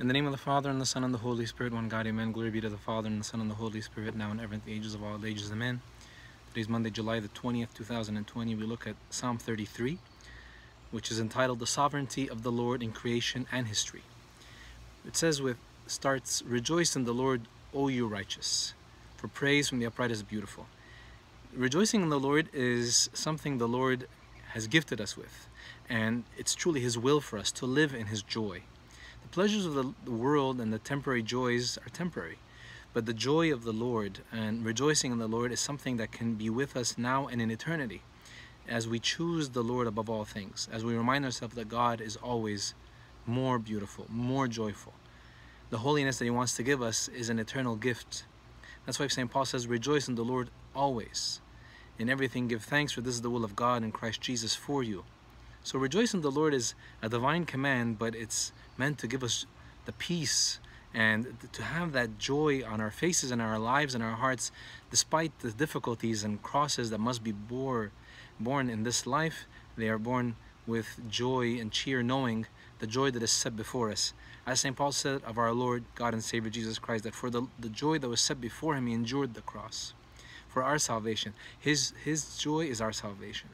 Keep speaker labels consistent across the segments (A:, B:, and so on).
A: In the name of the Father, and the Son, and the Holy Spirit, one God, amen. Glory be to the Father, and the Son, and the Holy Spirit, now and ever in the ages of all ages, amen. Today's Monday, July the 20th, 2020. We look at Psalm 33, which is entitled The Sovereignty of the Lord in Creation and History. It says with, starts, Rejoice in the Lord, O you righteous, for praise from the upright is beautiful. Rejoicing in the Lord is something the Lord has gifted us with, and it's truly His will for us to live in His joy. The pleasures of the, world and the temporary joys are temporary, but the joy of the Lord and rejoicing in the Lord is something that can be with us now and in eternity as we choose the Lord above all things, as we remind ourselves that God is always more beautiful, more joyful. The holiness that He wants to give us is an eternal gift. That's why St. Paul says, Rejoice in the Lord always. In everything give thanks, for this is the will of God in Christ Jesus for you. So rejoice in the Lord is a divine command, but it's meant to give us the peace and to have that joy on our faces and our lives and our hearts despite the difficulties and crosses that must be bore, born in this life. They are born with joy and cheer knowing the joy that is set before us. As st paul said of our lord god and savior jesus christ that for the, the joy that was set before him he endured the cross for our salvation. His his joy is our salvation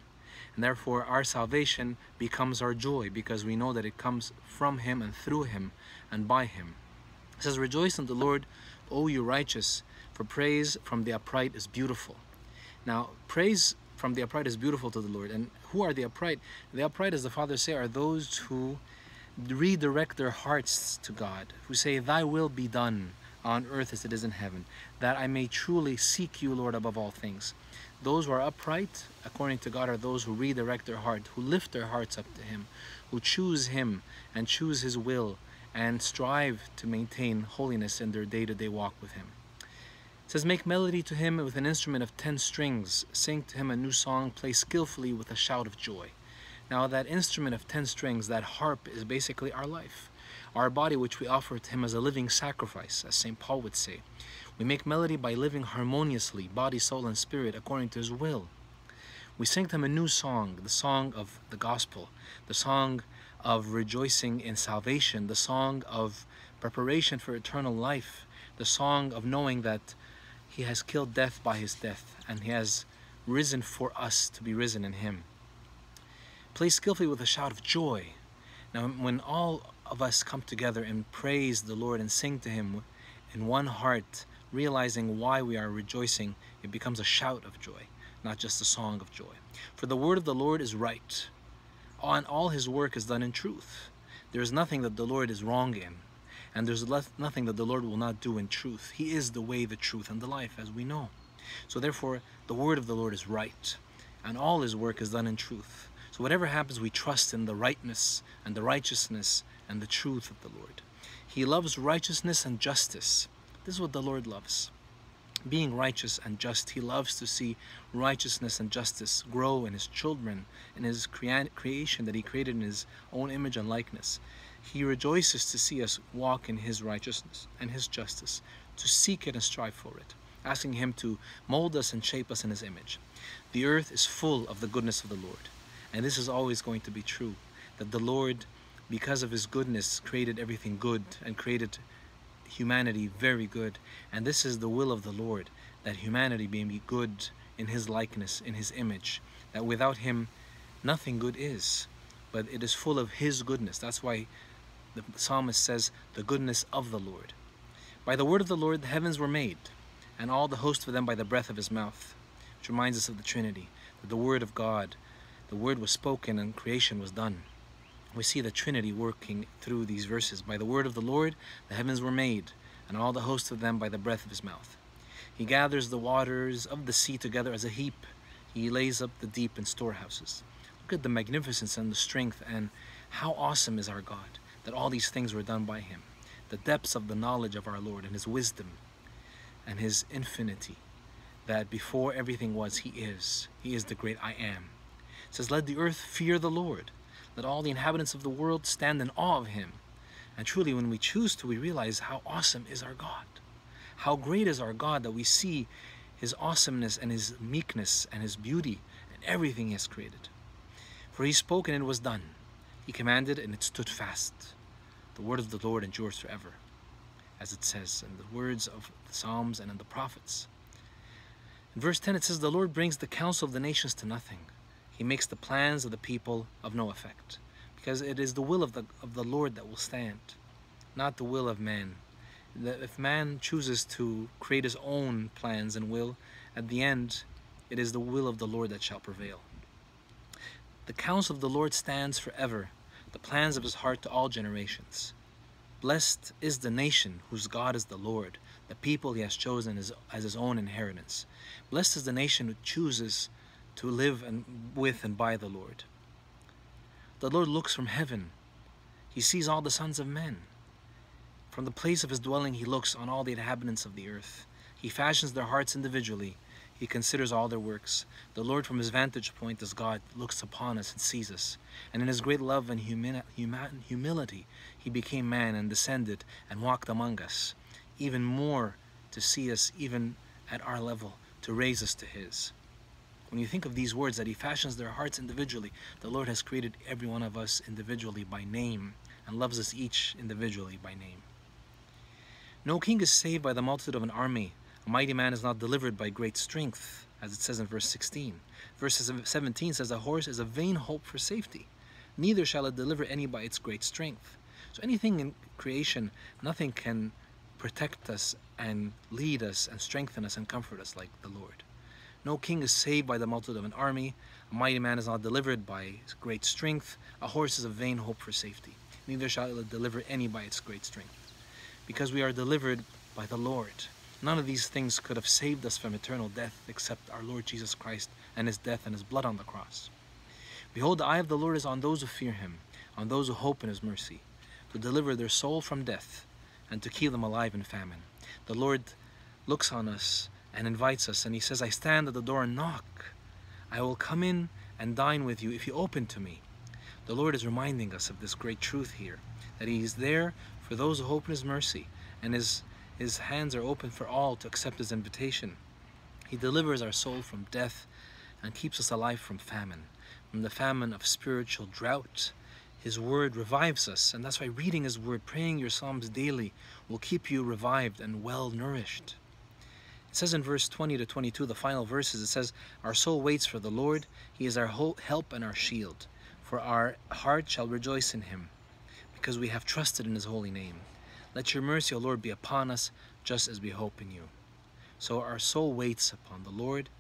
A: and therefore our salvation becomes our joy because we know that it comes from him and through him and by him. It says, Rejoice in the Lord, O you righteous, for praise from the upright is beautiful. Now, praise from the upright is beautiful to the Lord. And who are the upright? The upright, as the fathers say, are those who redirect their hearts to God, who say, Thy will be done on earth as it is in heaven, that I may truly seek you, Lord, above all things. Those who are upright, according to God, are those who redirect their heart, who lift their hearts up to Him, who choose Him and choose His will and strive to maintain holiness in their day-to-day -day walk with Him. It says, Make melody to Him with an instrument of ten strings, sing to Him a new song, play skillfully with a shout of joy. Now that instrument of ten strings, that harp, is basically our life our body which we offer to Him as a living sacrifice, as St. Paul would say. We make melody by living harmoniously, body, soul, and spirit, according to His will. We sing to Him a new song, the song of the gospel, the song of rejoicing in salvation, the song of preparation for eternal life, the song of knowing that He has killed death by His death, and He has risen for us to be risen in Him. Play skillfully with a shout of joy. Now, when all of us come together and praise the Lord and sing to Him in one heart, realizing why we are rejoicing, it becomes a shout of joy, not just a song of joy. For the word of the Lord is right, and all His work is done in truth. There is nothing that the Lord is wrong in, and there's nothing that the Lord will not do in truth. He is the way, the truth, and the life, as we know. So therefore, the word of the Lord is right, and all His work is done in truth. So whatever happens, we trust in the rightness and the righteousness and the truth of the Lord. He loves righteousness and justice. This is what the Lord loves. Being righteous and just, He loves to see righteousness and justice grow in His children, in His creation that He created in His own image and likeness. He rejoices to see us walk in His righteousness and His justice, to seek it and strive for it, asking Him to mold us and shape us in His image. The earth is full of the goodness of the Lord. And this is always going to be true, that the Lord, because of his goodness, created everything good and created humanity very good. And this is the will of the Lord, that humanity may be good in his likeness, in his image, that without him, nothing good is. But it is full of his goodness. That's why the psalmist says, the goodness of the Lord. By the word of the Lord the heavens were made, and all the host of them by the breath of his mouth. Which reminds us of the Trinity, that the word of God the word was spoken and creation was done. We see the Trinity working through these verses. By the word of the Lord, the heavens were made, and all the host of them by the breath of his mouth. He gathers the waters of the sea together as a heap. He lays up the deep in storehouses. Look at the magnificence and the strength and how awesome is our God that all these things were done by him. The depths of the knowledge of our Lord and his wisdom and his infinity that before everything was, he is. He is the great I am. Says, Let the earth fear the Lord. Let all the inhabitants of the world stand in awe of him. And truly, when we choose to, we realize how awesome is our God. How great is our God that we see his awesomeness and his meekness and his beauty and everything he has created. For he spoke and it was done. He commanded and it stood fast. The word of the Lord endures forever, as it says in the words of the Psalms and in the prophets. In verse 10 it says, The Lord brings the counsel of the nations to nothing. He makes the plans of the people of no effect. Because it is the will of the, of the Lord that will stand, not the will of man. That if man chooses to create his own plans and will, at the end, it is the will of the Lord that shall prevail. The counsel of the Lord stands forever, the plans of his heart to all generations. Blessed is the nation whose God is the Lord, the people he has chosen as, as his own inheritance. Blessed is the nation who chooses to live and, with and by the Lord. The Lord looks from heaven. He sees all the sons of men. From the place of his dwelling he looks on all the inhabitants of the earth. He fashions their hearts individually. He considers all their works. The Lord from his vantage point as God looks upon us and sees us. And in his great love and humi humility he became man and descended and walked among us. Even more to see us even at our level, to raise us to his. When you think of these words, that He fashions their hearts individually, the Lord has created every one of us individually by name and loves us each individually by name. No king is saved by the multitude of an army. A mighty man is not delivered by great strength, as it says in verse 16. Verse 17 says, A horse is a vain hope for safety. Neither shall it deliver any by its great strength. So anything in creation, nothing can protect us and lead us and strengthen us and comfort us like the Lord. No king is saved by the multitude of an army. A mighty man is not delivered by great strength. A horse is a vain hope for safety. Neither shall it deliver any by its great strength. Because we are delivered by the Lord. None of these things could have saved us from eternal death except our Lord Jesus Christ and his death and his blood on the cross. Behold, the eye of the Lord is on those who fear him, on those who hope in his mercy, to deliver their soul from death and to keep them alive in famine. The Lord looks on us and invites us. And he says, I stand at the door and knock. I will come in and dine with you if you open to me. The Lord is reminding us of this great truth here, that he is there for those who hope in his mercy, and his, his hands are open for all to accept his invitation. He delivers our soul from death and keeps us alive from famine, from the famine of spiritual drought. His word revives us, and that's why reading his word, praying your psalms daily, will keep you revived and well nourished. It says in verse 20 to 22, the final verses, it says, Our soul waits for the Lord. He is our help and our shield. For our heart shall rejoice in him, because we have trusted in his holy name. Let your mercy, O Lord, be upon us, just as we hope in you. So our soul waits upon the Lord,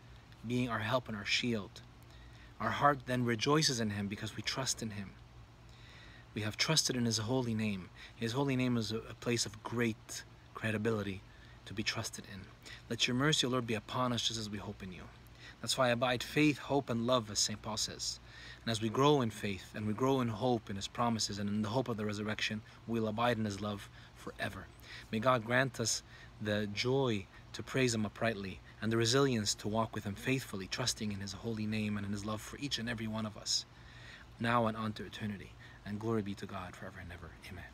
A: being our help and our shield. Our heart then rejoices in him because we trust in him. We have trusted in his holy name. His holy name is a place of great credibility to be trusted in. Let your mercy, O Lord, be upon us just as we hope in you. That's why I abide faith, hope, and love, as St. Paul says. And as we grow in faith and we grow in hope in his promises and in the hope of the resurrection, we'll abide in his love forever. May God grant us the joy to praise him uprightly and the resilience to walk with him faithfully, trusting in his holy name and in his love for each and every one of us, now and on to eternity. And glory be to God forever and ever. Amen.